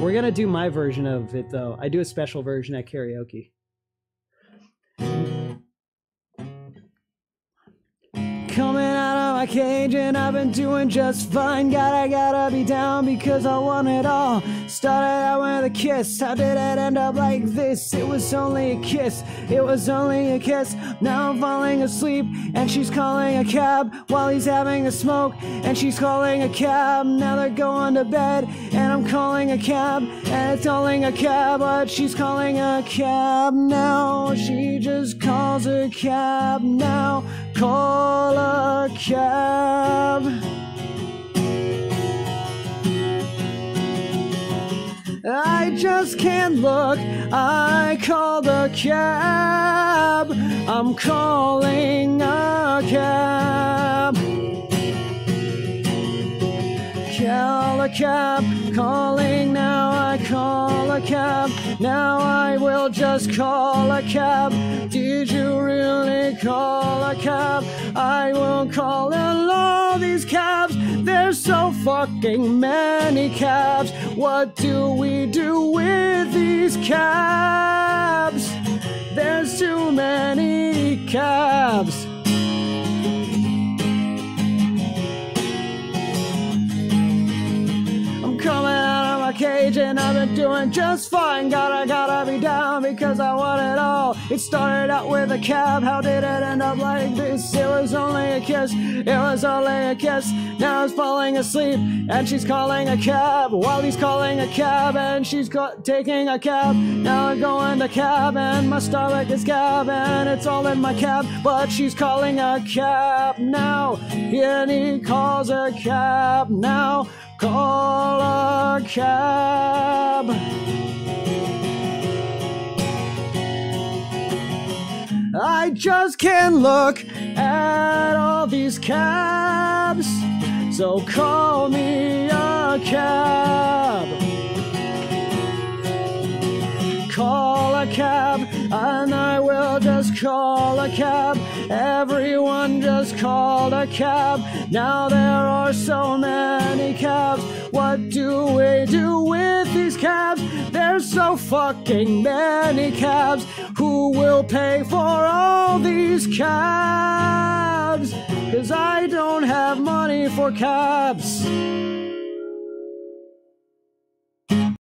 we're gonna do my version of it though. I do a special version at karaoke. Coming out my cage and I've been doing just fine. Gotta, gotta be down because I want it all. Started out with a kiss. How did it end up like this? It was only a kiss. It was only a kiss. Now I'm falling asleep and she's calling a cab while he's having a smoke. And she's calling a cab. Now they're going to bed and I'm calling a cab. And it's calling a cab, but she's calling a cab now. She just calls a cab now. Call a cab. I just can't look. I called a cab. I'm calling a cab. Call a cab, calling now. Call a cab. Now I will just call a cab. Did you really call a cab? I will call all these cabs. There's so fucking many cabs. What do we do with these cabs? There's too many cabs. And I've been doing just fine. Gotta, gotta be down because I want it all. It started out with a cab. How did it end up like this? It was only a kiss. It was only a kiss. Now it's falling asleep and she's calling a cab while he's calling a cab and she's taking a cab. Now I'm going to cab and my stomach is cab and it's all in my cab. But she's calling a cab now. And he calls a cab now. Call a cab. I just can't look at all these cabs. So call me a cab. Call a cab, and I will just call a cab. Everyone just called a cab. Now there are so many cabs. What do we do fucking many cabs. Who will pay for all these cabs? Cause I don't have money for cabs.